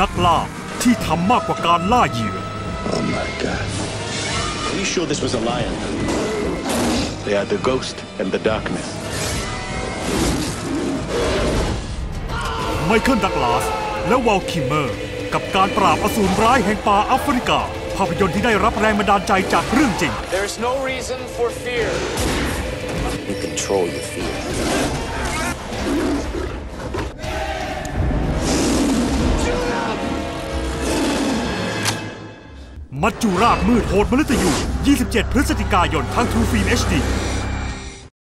นักล่าที่ทำมากกว่าการล่าเหยื่อ Oh my god. Are you sure this was a lion? They are the ghost and the darkness. ไมเคิลดักลาส และวอลคิมเมอร์ กับการปราบอสูรร้ายแห่งป่าแอฟริกา ภาพยนตร์ที่ได้รับแรงบันดาลใจจากเรื่องจริง There's no reason for fear. You control your fear. มัจจุราชมืดโหดมฤตยู 27 พฤศจิกายนทางทูฟิล์ม HD